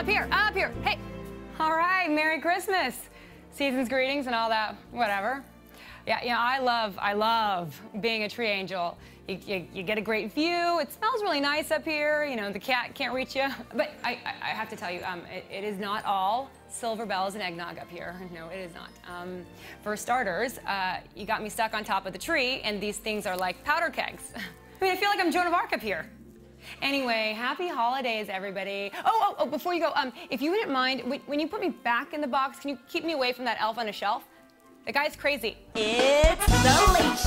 up here, up here. Hey. All right, Merry Christmas. Season's greetings and all that, whatever. Yeah, you know, I love, I love being a tree angel. You, you, you, get a great view. It smells really nice up here. You know, the cat can't reach you. But I, I, have to tell you, um, it, it is not all silver bells and eggnog up here. No, it is not. Um, for starters, uh, you got me stuck on top of the tree, and these things are like powder kegs. I mean, I feel like I'm Joan of Arc up here. Anyway, happy holidays, everybody. Oh, oh, oh, before you go, um, if you wouldn't mind, when you put me back in the box, can you keep me away from that elf on a shelf? The guy's crazy. It's The Late.